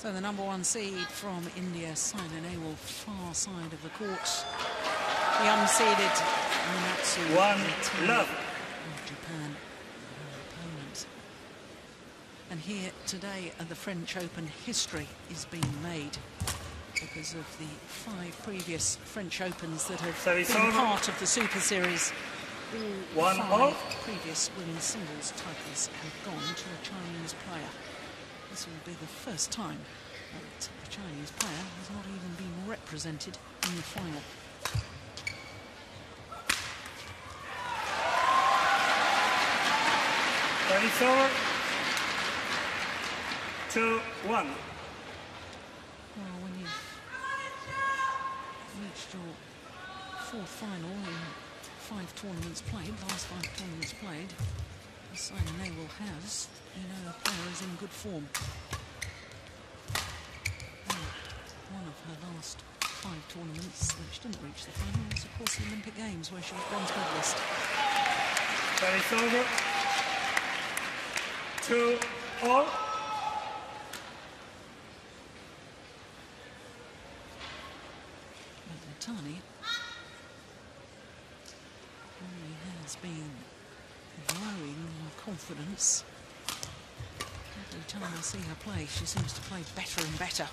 So the number one seed from India, Saina Nehwal, far side of the court. The unseeded Minatsu One love. of Japan, her opponent. And here today at the French Open, history is being made because of the five previous French Opens that have So been over. part of the Super Series. All One five all. previous women's singles titles have gone to a Chinese player. This will be the first time that a Chinese player has not even been represented in the final. Thirty over. Two, one. Well, when you've reached your fourth final in five tournaments played, last five tournaments played, Saina Nehwal has, you know player is in good form. And one of her last five tournaments she didn't reach the final was, of course, the Olympic Games, where she was bronze medalist. Thirty over. Two, all. Mitani really has been growing in confidence. Every time I see her play, she seems to play better and better.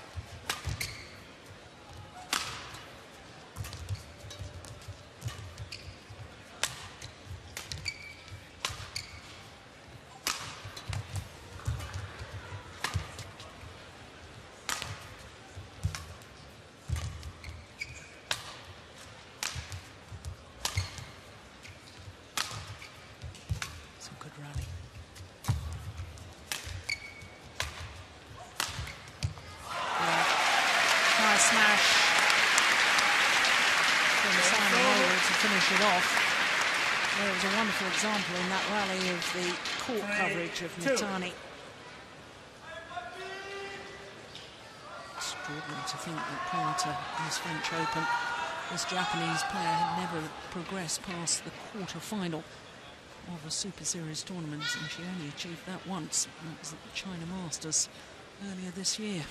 It's a good rally. Yeah. Nice smash from Saina Nehwal to finish it off. There was a wonderful example in that rally of the court Three, coverage of. Mitani. Extraordinary to think that prior to this French Open, this Japanese player had never progressed past the quarter-final of a Super Series tournament, and she only achieved that once. That was at the China Masters earlier this year.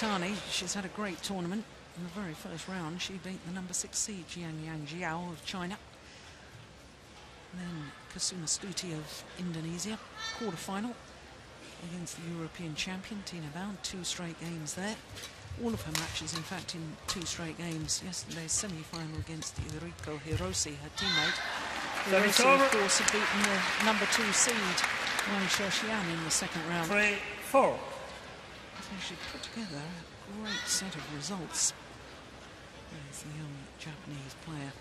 Mitani, she's had a great tournament. In the very first round, she beat the number six seed, Jiang Yanjiao of China. Then Kasuma Stuti of Indonesia, quarter-final against the European champion, Tine Baun. Two straight games there. All of her matches, in fact, in two straight games. Yesterday's semi-final against Eriko Hirose, her teammate. Hirose, of course, had beaten the number two seed, Wang Shixian, in the second round. Three, four. She put together a great set of results. There's the young Japanese player.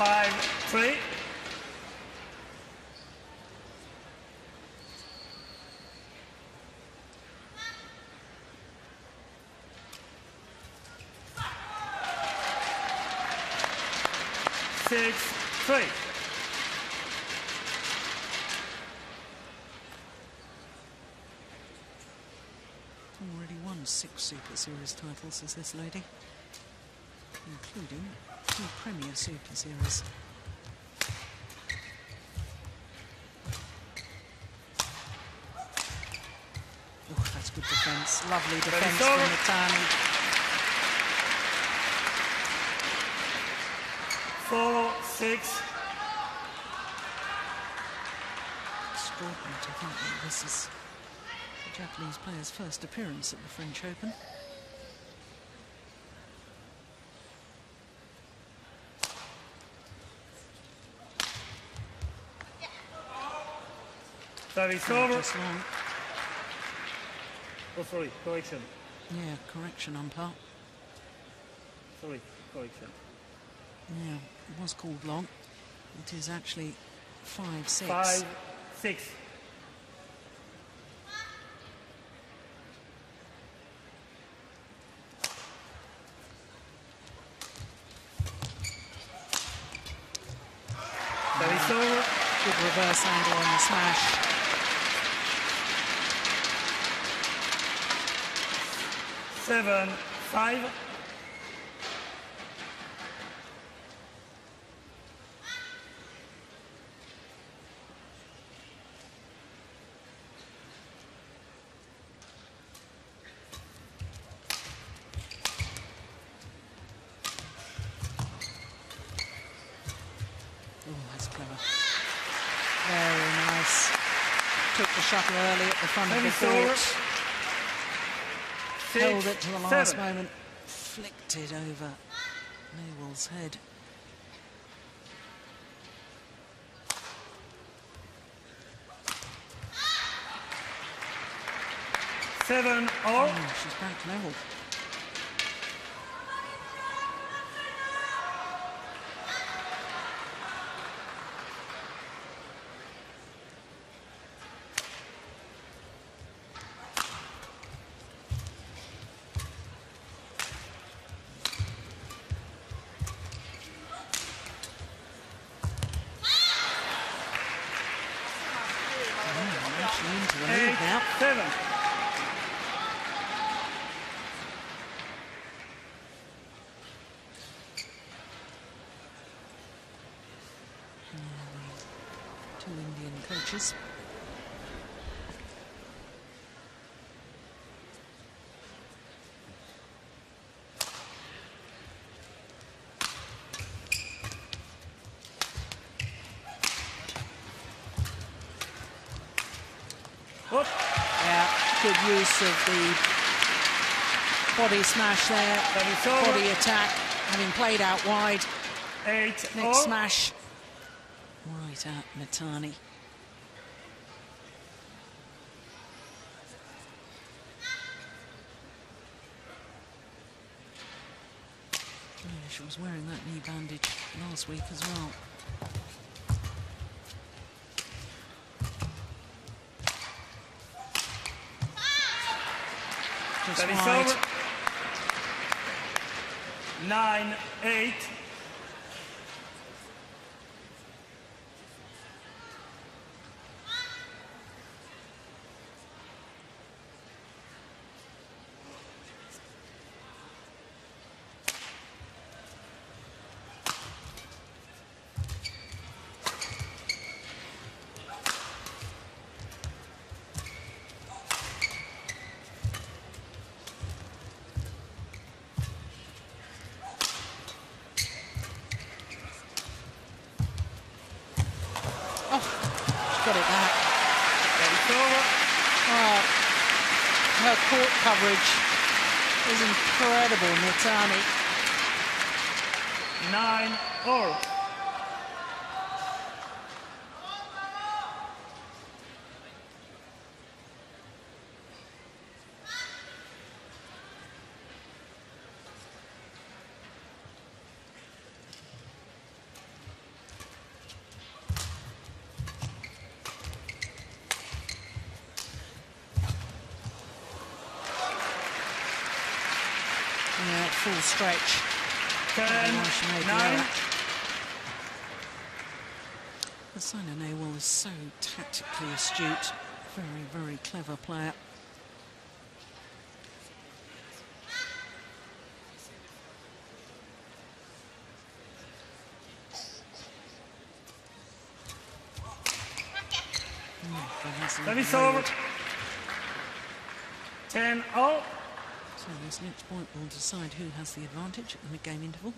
Five, three. Six, three. Already won six Super Series titles as this lady, including two Premier Super Series. Oh, that's good defence. Lovely defence from over. Mitani. Four, six. Extraordinary to think this is the Japanese player's first appearance at the French Open. Service over. just long. Oh, sorry, correction. Yeah, correction on part. Sorry, correction. Yeah, it was called long. It is actually five six. Five, six. Service over. Good reverse angle on the smash. Seven, five. Oh, that's clever. Very nice. Took the shuttle early at the front of the court. Six, Held it to the last seven. moment. Flicked it over Nehwal's head. Seven, all. Oh, she's back level. Oh, actually into the lead Eight, now. seven. Two Indian coaches. Up. Yeah, good use of the body smash there. Body attack, having played out wide. Eight, Next all. smash. Right at Mitani. Oh, yeah, she was wearing that knee bandage last week as well. Just wide. over. Nine, eight. Oh, she got it back. Service over. Oh, her court coverage is incredible, Nine, all. Yeah, full stretch. Oh, the nine. The Saina Nehwal is so tactically astute. Very, very clever player. But hasn't Service over. Ten, all. So this next point will decide who has the advantage at the mid-game interval.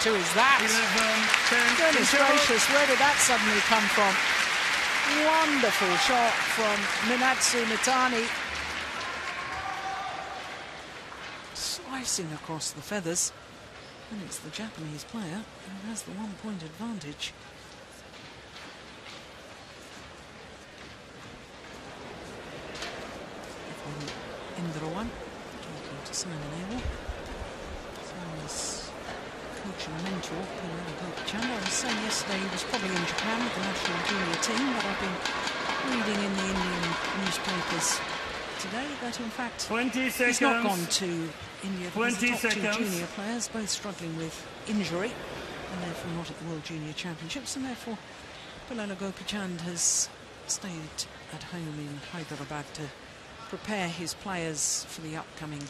So is that. Eleven, ten. Goodness control. gracious, where did that suddenly come from? Wonderful shot from Minatsu Mitani. Slicing across the feathers. And it's the Japanese player who has the one point advantage. in Indirawan, talking to Saina Nehwal. Simon's and mentor, Pullela Gopichand. I was saying yesterday he was probably in Japan with the national junior team, but I've been reading in the Indian newspapers today that in fact 20 seconds. he's not gone to India because 20 the top seconds. two junior players both struggling with injury and therefore not at the World Junior Championships and therefore Pullela Gopichand has stayed at home in Hyderabad to prepare his players for the upcoming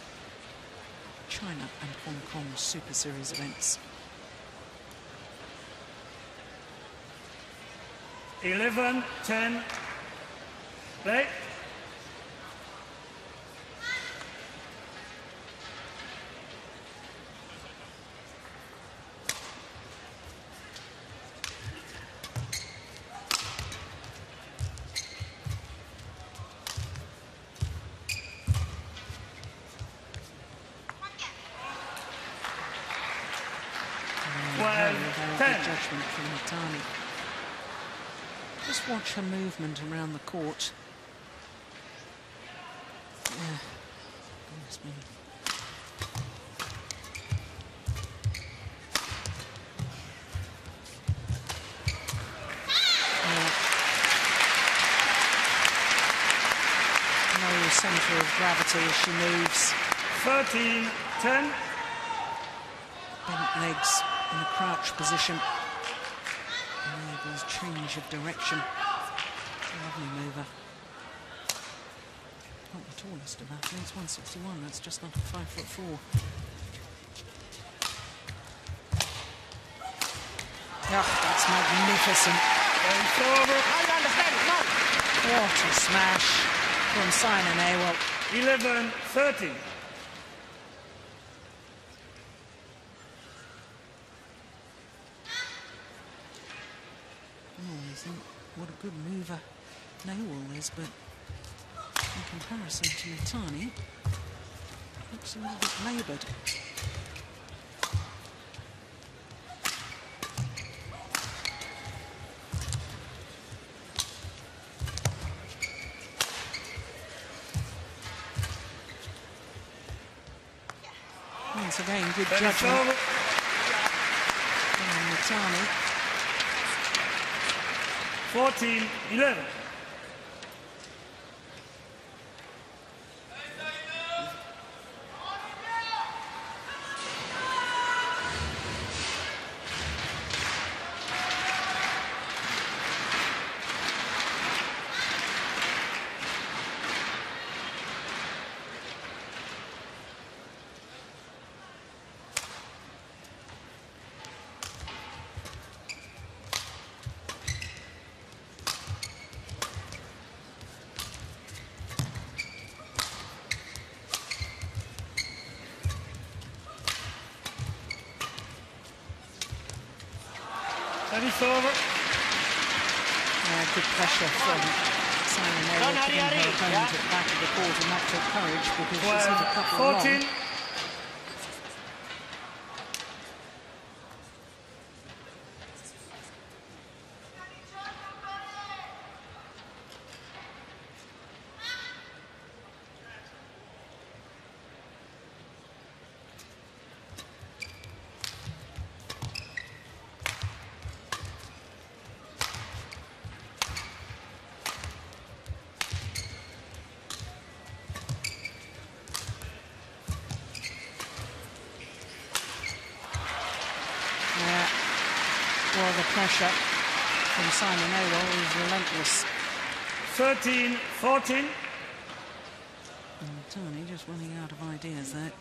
China and Hong Kong Super Series events. 11, 10. Play. Watch her movement around the court. Yeah. Goodness me. Yeah. No centre of gravity as she moves. 13, 10. bent legs in a crouch position. Change of direction. Lovely mover. Not the tallest of athletes, 161. That's just under five foot four. Yeah, that's magnificent. What a smash from Saina Nehwal. 11, 13. Oh, you think what a good mover Nehwal is, but in comparison to Mitani, looks a little bit laboured. Once again, good judgment from Mitani. 14, 11. Over. Uh, good pressure from Saina Nehwal to her opponent at the back of the court and that took courage because she's hit a 12, couple 14. long. Pressure from Saina Nehwal is relentless. 13, 14. And Tony just running out of ideas there.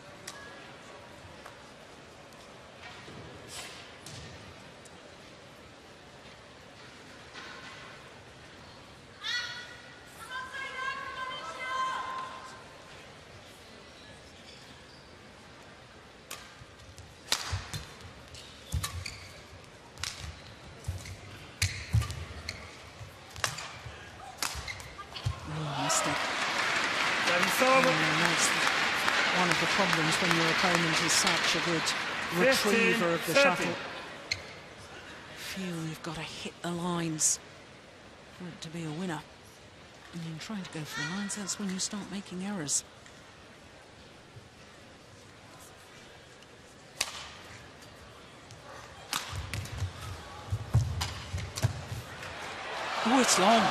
Oh, missed it. That is over. And that's one of the problems when your opponent is such a good 15, retriever of the 30. shuttle. Feel you've got to hit the lines for it to be a winner. and you're trying to go for the lines, that's when you start making errors. Oh, it's long.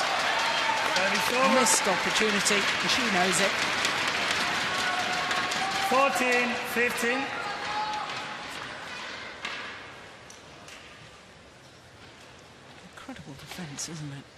Missed opportunity, and she knows it. 14, 15. Incredible defence, isn't it?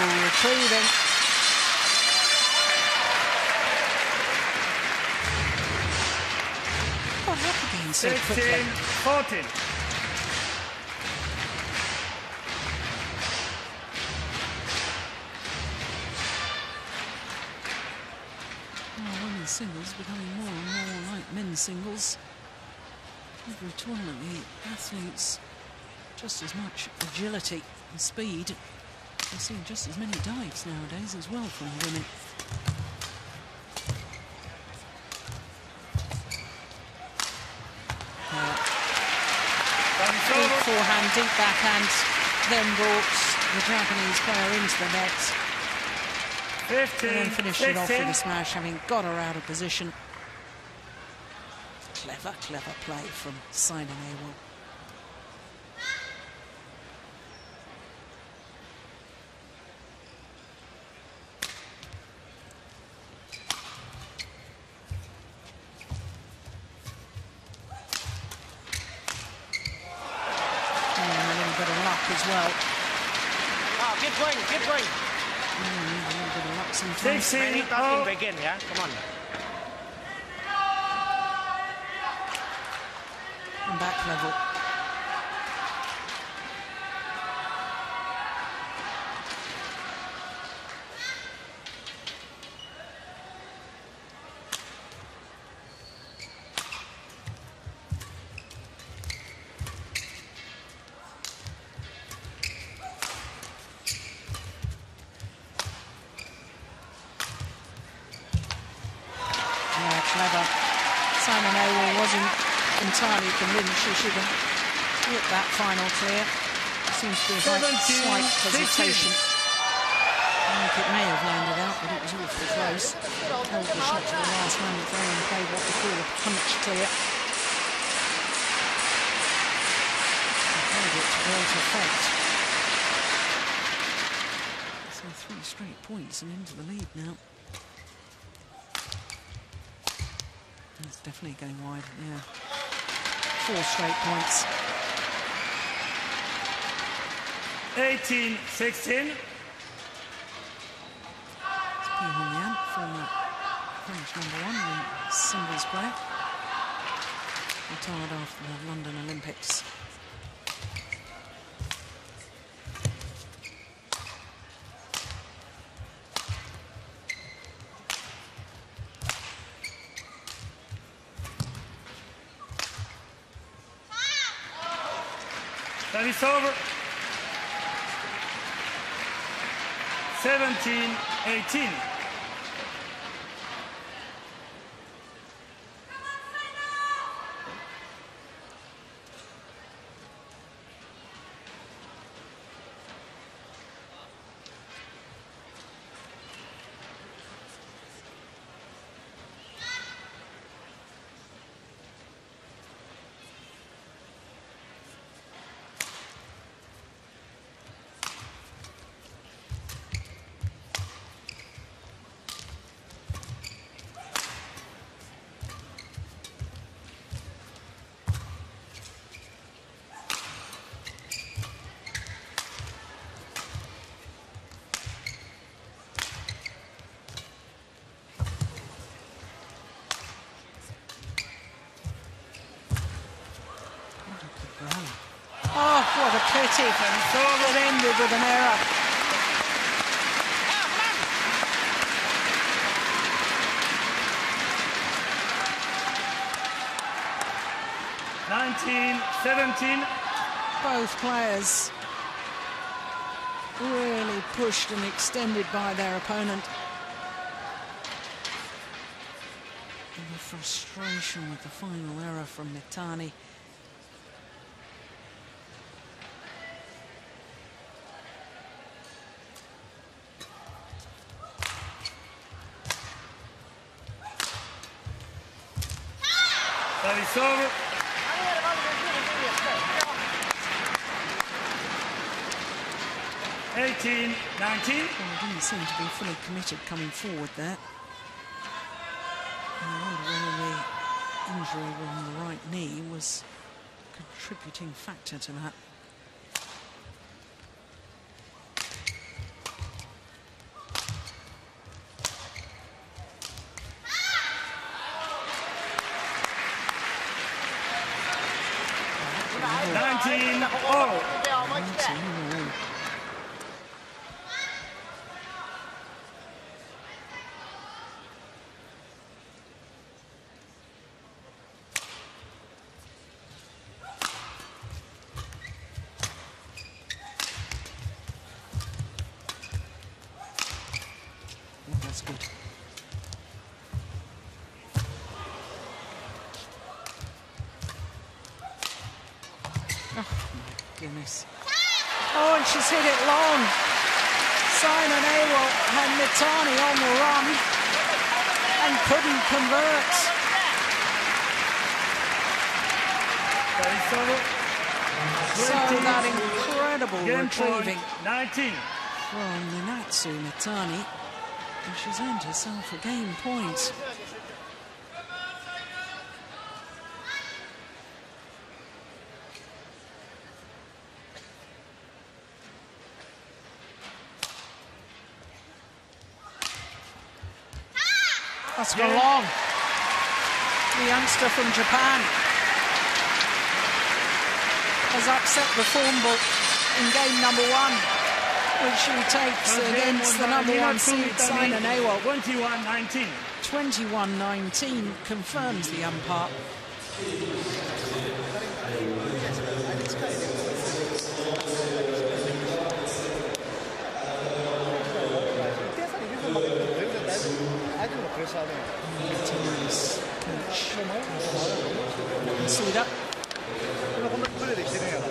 Incredible retrieving. Again so 16, quickly. 14. Oh, women's singles becoming more and more like men's singles. Every tournament, the athletes just as much agility and speed. We're seeing just as many dives nowadays as well from women. Big forehand, deep backhand, then brought the Japanese player into the net. 15, And then finished it off with a smash, having got her out of position. Clever, clever play from Saina Nehwal. And a little bit of luck as well. Oh, keep going, keep going. Mm, a little bit of luck sometimes. 16, Many talking oh. begin, yeah? Come on. Entirely convinced she should have hit that final clear. Seems to be a slight 17, slight 15. hesitation. I think it may have landed out, but it was awfully close. Held the shot to the last moment there and played what we call a punch clear. Played it to great effect. So three straight points and into the lead now. It's definitely going wide, yeah. Four straight points. 18, 16. Pi Hongyan, former French number one in singles play. Retired after the London Olympics. Service over. 17, 18. Oh, pity and so it ended with an error. Nineteen, seventeen. Both players really pushed and extended by their opponent. And the frustration with the final error from Mitani. Service over. Eighteen, nineteen. Well, he didn't seem to be fully committed coming forward there. I wonder whether the injury on the right knee was a contributing factor to that. Nineteen, all. 19 all. Oh, that's good. Oh, my goodness. Oh, and she's hit it long. Saina Nehwal had Mitani on the run and couldn't convert. So that incredible retrieving point, 19. from Minatsu Mitani. And she's earned herself a game point. That's gone Yeah. long. The youngster from Japan has upset the form book in game number one, which he takes against the number one seed, Saina Nehwal. 21, 19. 21-19 confirms the umpire. 隅田今こんなプレーできてるんやは、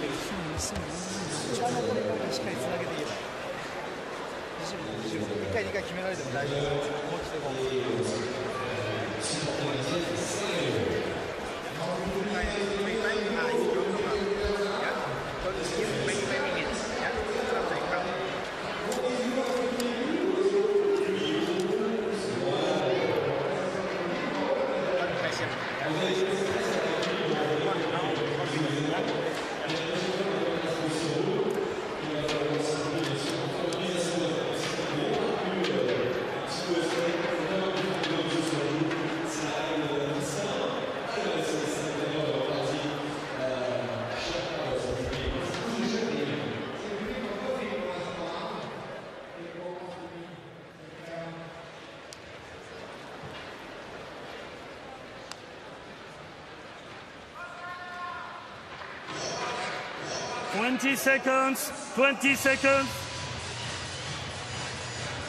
てるちしっかりげていけば1回2回決められても大丈夫ですもう一度20 seconds, 20 seconds.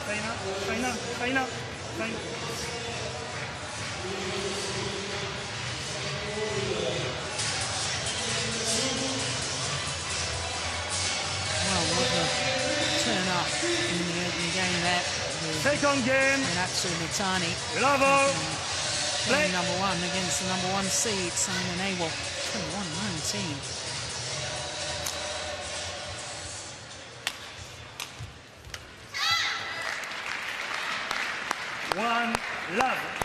Sign up, sign up, sign up, sign up. well, what a turn up in the opening game there with Second game, Minatsu Mitani. Bravo. Game Play. number one against the number one seed, Saina Nehwal. 21-19. One love.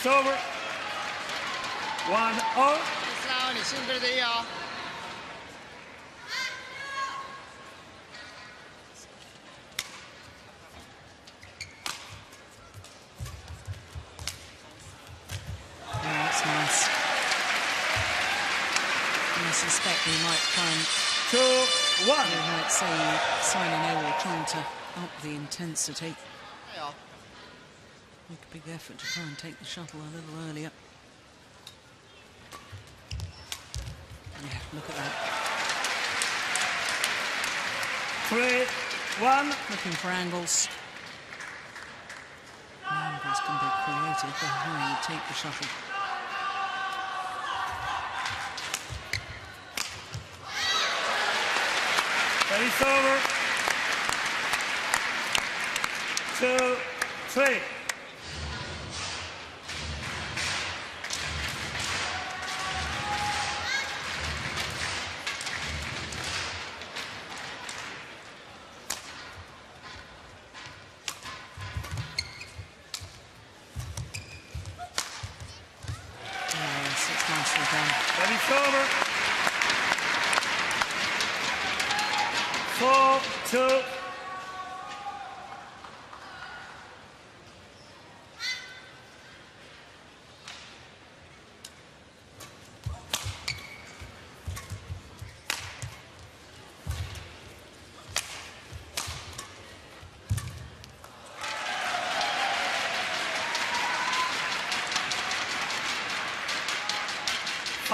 It's over. 1 0. It's now suspect we might try two, one. We might see Saina Nehwal trying to up the intensity. Make a big effort to try and take the shuttle a little earlier. Yeah, look at that. Three, one. Looking for angles. Angles can be created by how you take the shuttle. Service over. Two, three.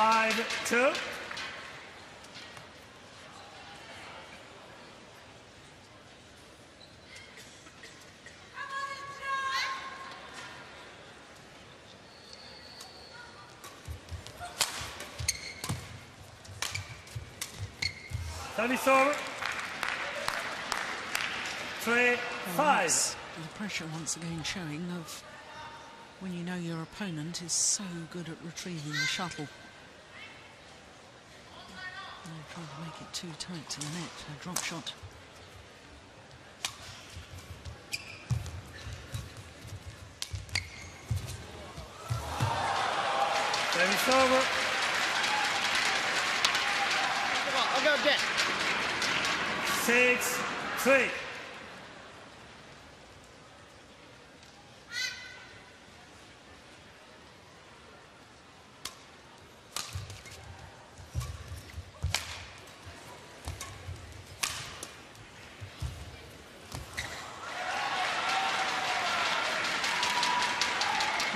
Five, two. Service over. Three, Well, five. that's The pressure once again showing of when you know your opponent is so good at retrieving the shuttle. And trying to make it too tight to the net, a drop shot. Service over. Come on, I'll go dead. Six, three.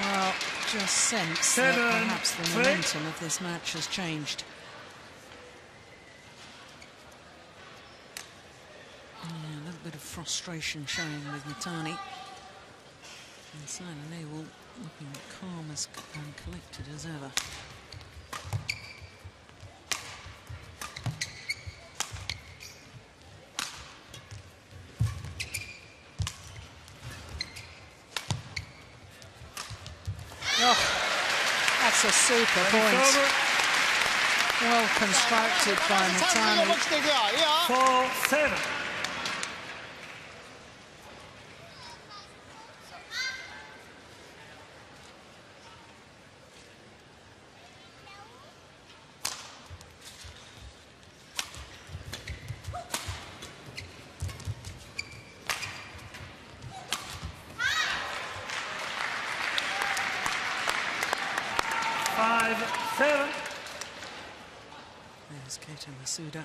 Well, just sense Seven, that perhaps the momentum of this match has changed. Yeah, a little bit of frustration showing with Mitani. And Saina Nehwal looking calm as and collected as ever. a super point. Well constructed by Mitani. Four, seven. Keita Masuda.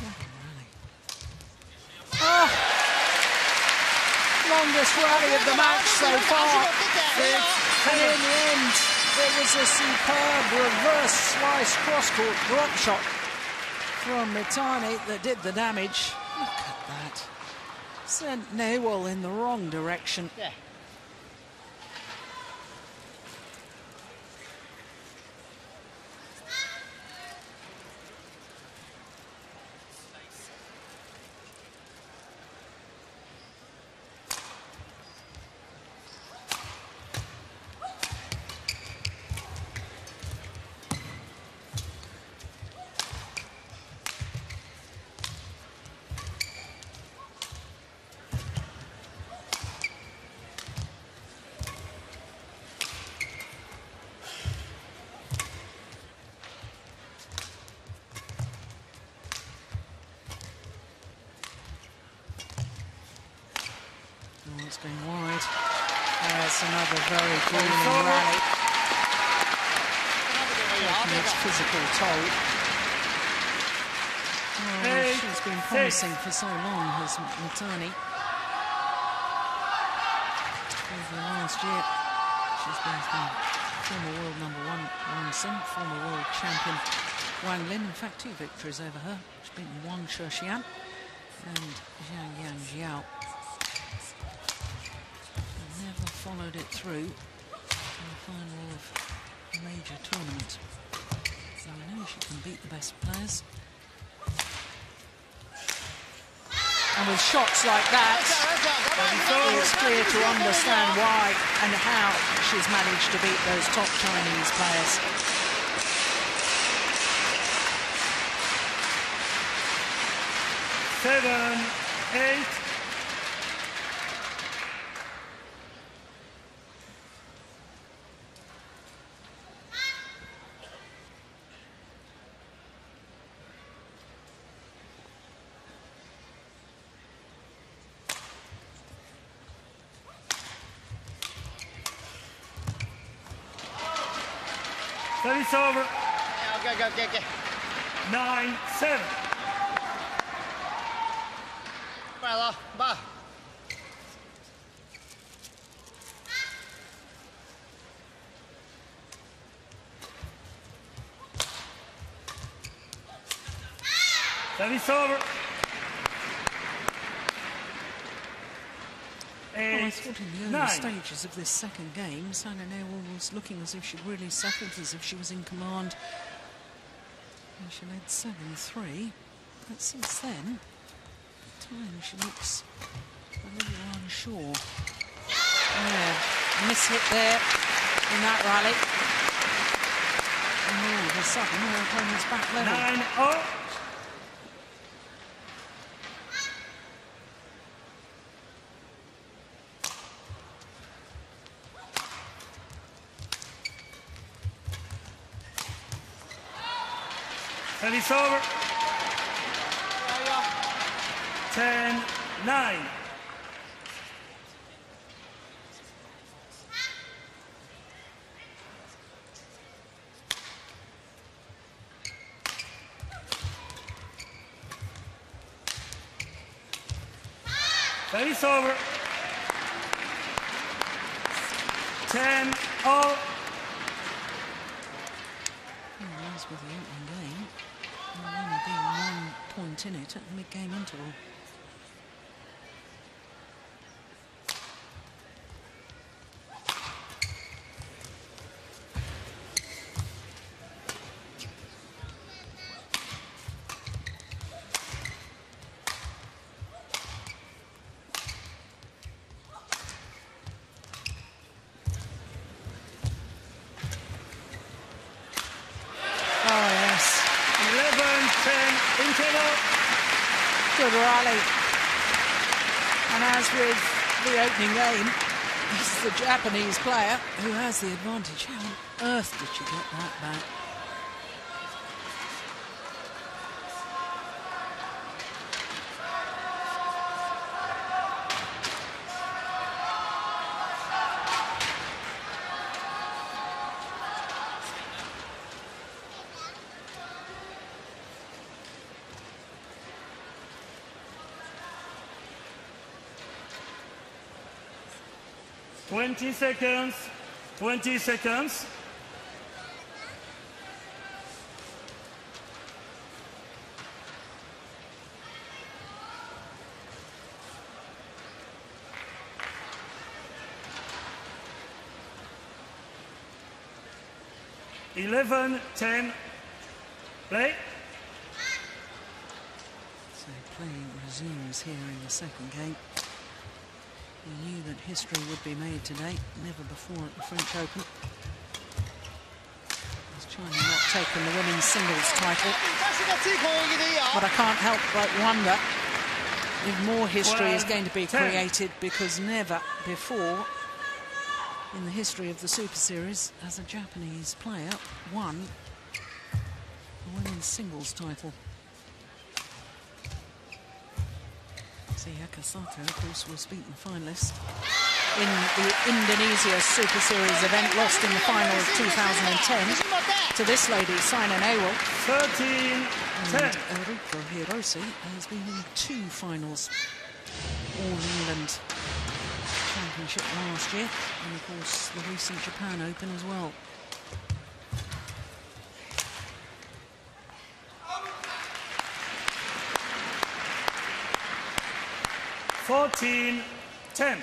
What a rally. Oh! quality of the match so far. And in the end, it was a superb reverse slice cross-court drop shot from Mitani that did the damage. Look at that. Sent Nehwal in the wrong direction. Yeah. Physical toll. Oh, she's been promising for so long, has Mitani. Over the last year, she's been former world number one Wang Xin, former world champion Wang Lin. In fact, two victories over her. She's beaten Wang Shixian and Zhang Yang Jiao. Never followed it through in the final of a major tournament. So I know she can beat the best players. And with shots like that, it's clear to understand why and how she's managed to beat those top Chinese players. seven, eight, Service over, Yeah, go, go, go, go. nine, seven. Lo, ba. Service over. Well, I thought in the early nine. stages of this second game, Saina Nehwal was looking as if she'd really settled, as if she was in command. And she led 7-3. But since then, at times she looks a little unsure. Yeah, miss hit there in that rally. And all of a sudden, her opponent's back level. Nine, oh. Service over. Yeah, yeah. Ten, nine. Over. Ten, oh. Well, as with the opening game, there will only be one point in it at the this is a Japanese player who has the advantage. How on earth did she get that back? Twenty seconds. Twenty seconds. Eleven, ten. Play. So play resumes here in the second game. We knew that history would be made today, never before at the French Open. As China not taken the women's singles title. But I can't help but wonder if more history is going to be created because never before in the history of the Super Series has a Japanese player won the women's singles title. Sayaka Sato, of course, was beaten finalist in the Indonesia Super Series event, lost in the final of 2010 to this lady, Saina Nehwal. 13 10. And Eriko Hirose has been in two finals. All England Championship last year, and of course the recent Japan Open as well. Fourteen ten.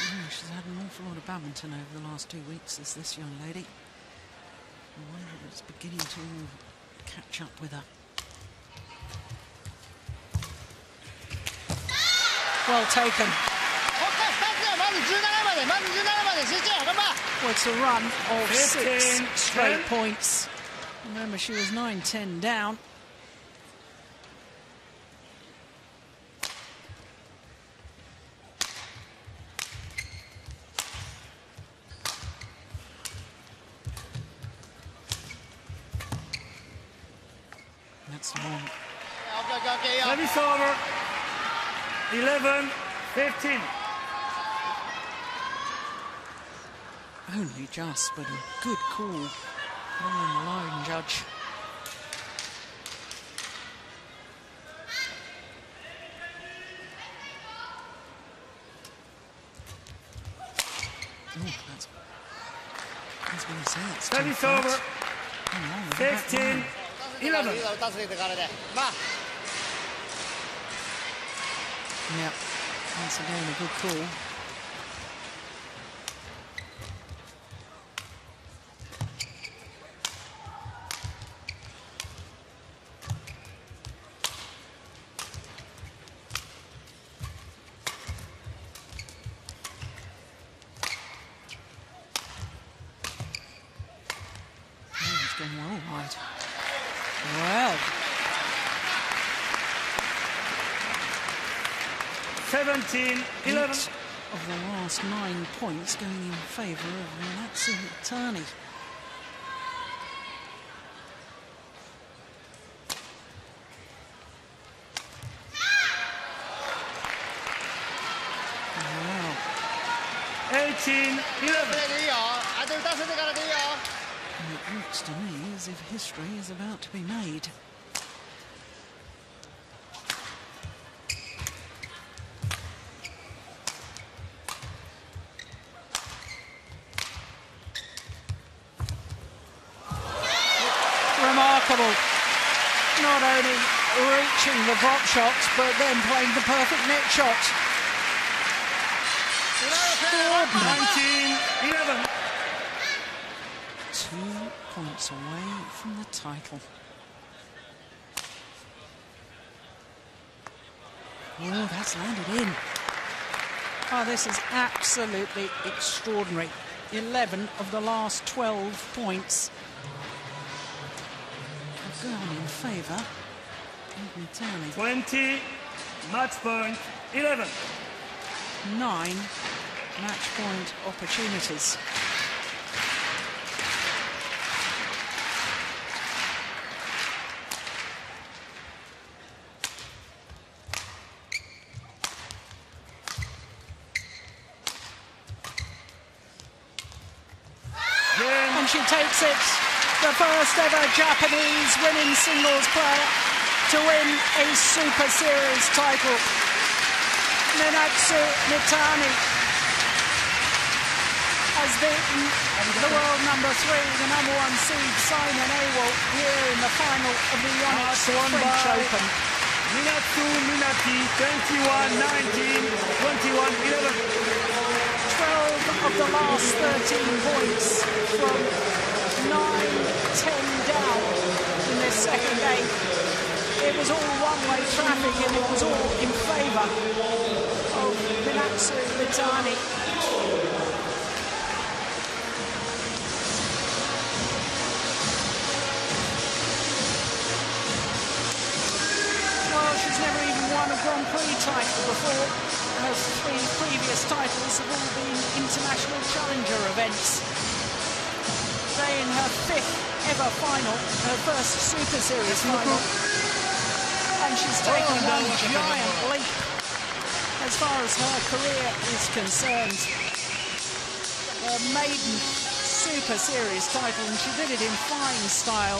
Yeah, she's had an awful lot of badminton over the last two weeks, is this young lady. I wonder if it's beginning to catch up with her. Well taken it's a run of 15, six straight 10. points. Remember, she was 9-10 down. That's long. Yeah, okay, okay, yeah. Let me 11, 15. Only just, but a good call from the line judge. Oh, that's, that's what he said. It's Tennis over. On, 15, 11. Yep. Once again, a good call. favour of Natsu Mitani. And it looks to me as if history is about to be made. of drop shots, but then playing the perfect net shots. 19, 11. Two points away from the title. Oh, that's landed in. Oh, this is absolutely extraordinary. 11 of the last 12 points have gone in favour of 20 match point 11. Nine match point opportunities. And she takes it, the first ever Japanese winning singles player to win a Super Series title. Minatsu Mitani has beaten the world number three, the number one seed Saina Nehwal here in the final of the Yonex French Open. Minatsu Mitani 21 19 21 11. 12 of the last 13 points from 9-10 down in this second game. It was all one-way traffic and it was all in favour of Minatsu Mitani. Well, she's never even won a Grand Prix title before. her three previous titles have all been international challenger events. Today in her fifth ever final, her first Super Series final. And she's taken Oh, no, one giant leap as far as her career is concerned. Her maiden Super Series title, and she did it in fine style.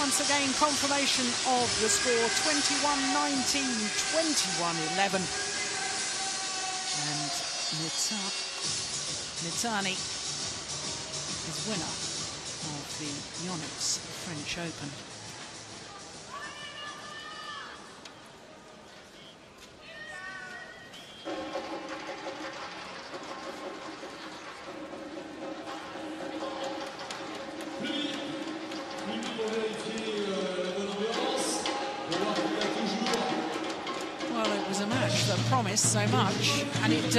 Once again, confirmation of the score 21-19, 21-11. And Mita, Mitani is winner of the Yonex French Open.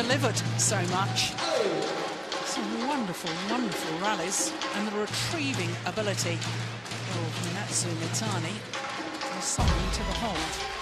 Delivered so much. Some wonderful, wonderful rallies and the retrieving ability of Minatsu Mitani was something to behold.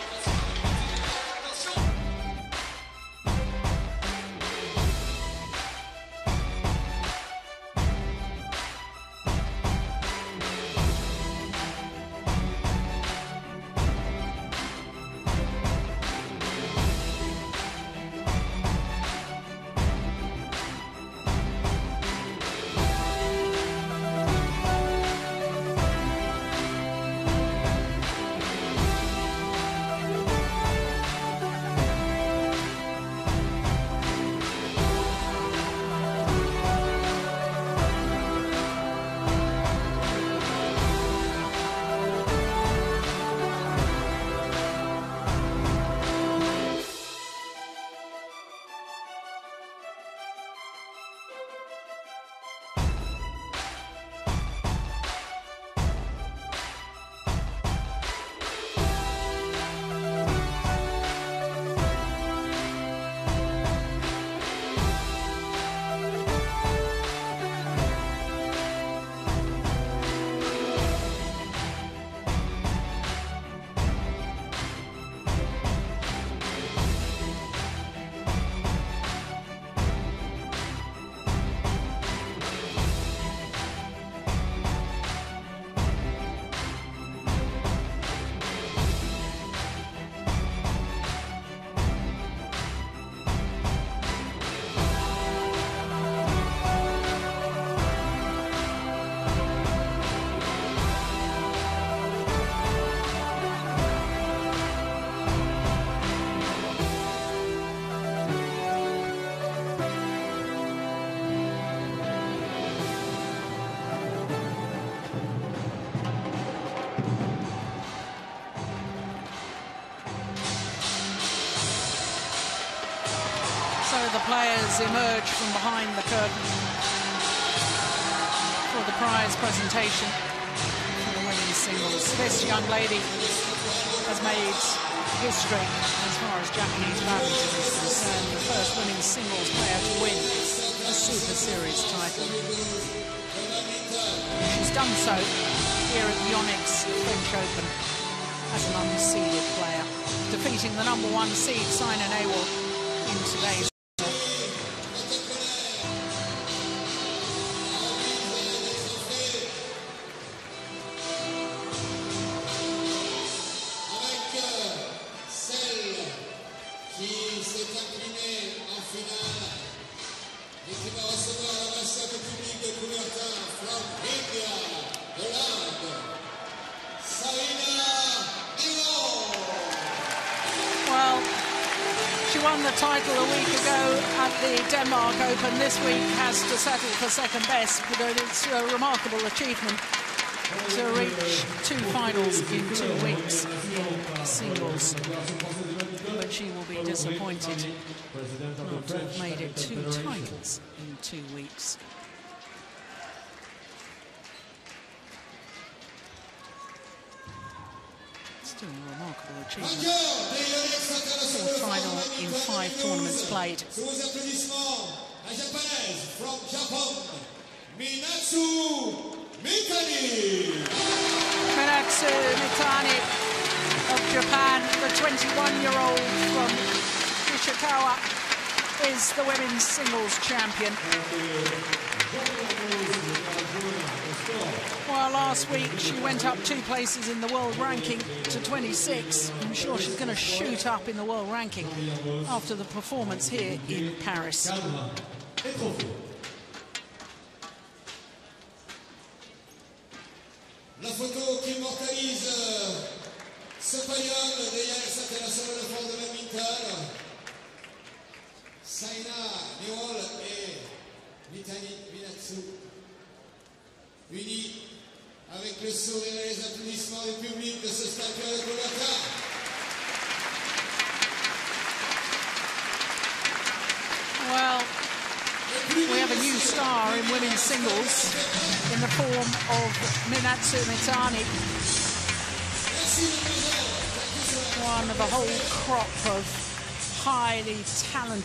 Players emerge from behind the curtain for the prize presentation for the women's singles. This young lady has made history as far as Japanese badminton is concerned. The first women's singles player to win a Super Series title. She's done so here at the Yonex French Open as an unseeded player, defeating the number one seed, Saina Nehwal, in today's for second best, but it's a remarkable achievement to reach two finals in two weeks in singles. But she will be disappointed not to have made it two titles in two weeks. Still a remarkable achievement. Fourth final in five tournaments played. La japonaise from Japan, Minatsu Mitani. Minatsu Mitani of Japan, the 21-year-old from Bishop Nishikawa is the women's singles champion. Well, last week she went up two places in the world ranking to 26. I'm sure she's going to shoot up in the world ranking after the performance here in Paris. La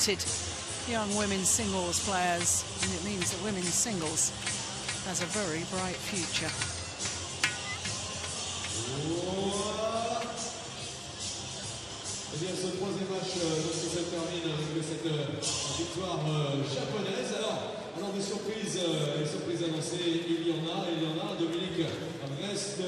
talented young women's singles players, and it means that women's singles has a very bright future. Eh bien, ce troisième match euh, donc, se termine avec cette euh, victoire euh, japonaise. Alors, alors des surprises, euh, des surprises annoncées, il y en a, il y en a. Dominique reste